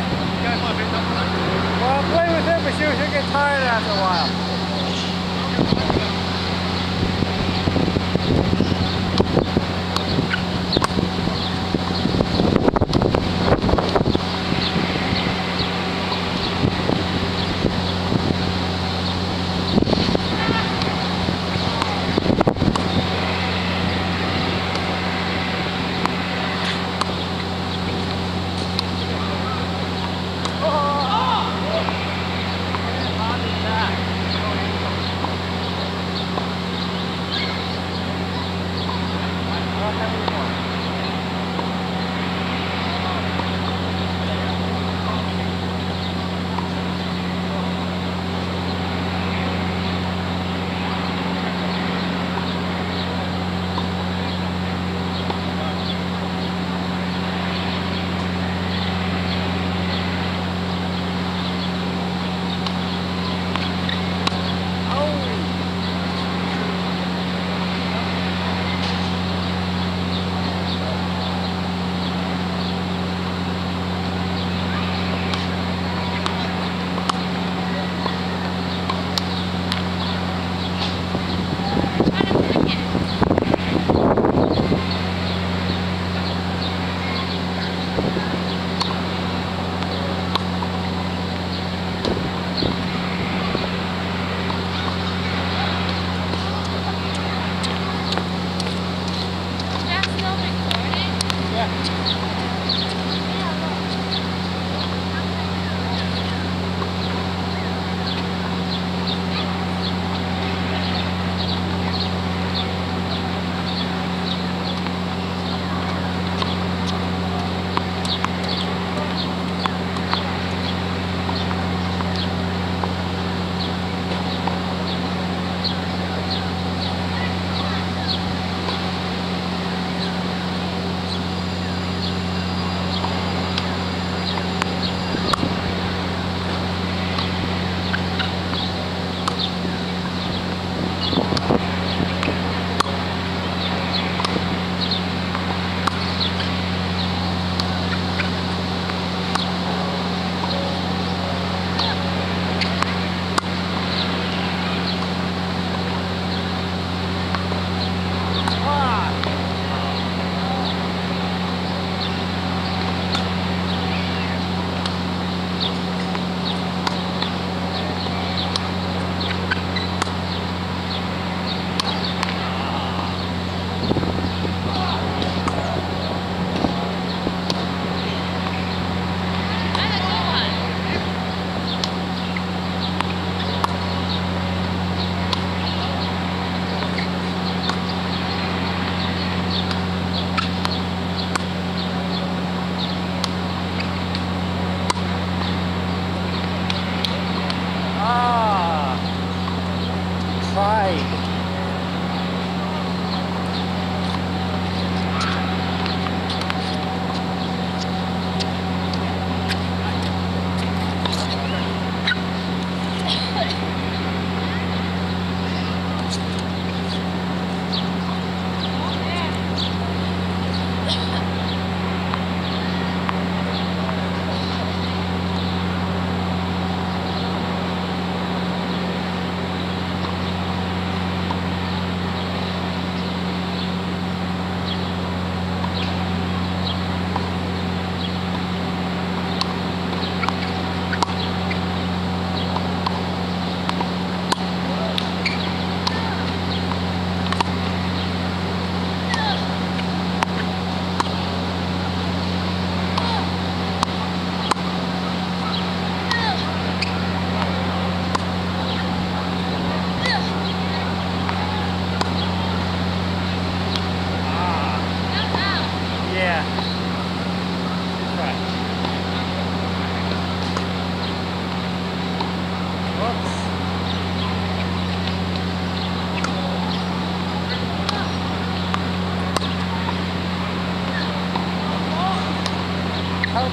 Well, I'll play with him, but she will get tired after a while.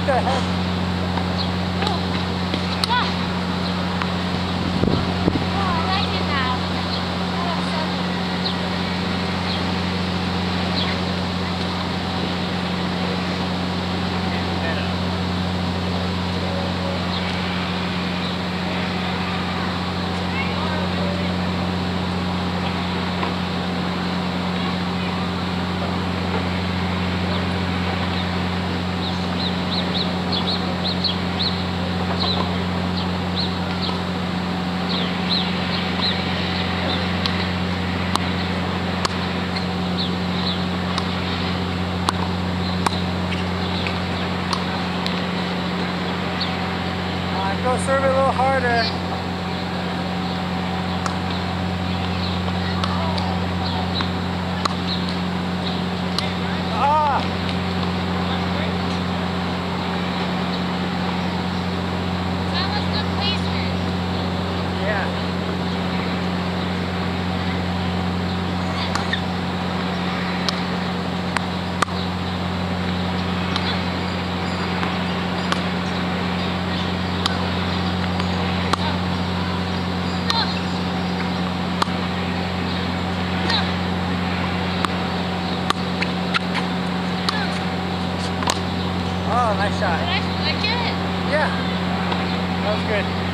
What the heck? Oh, nice shot. Did I, I it? Yeah. That was good.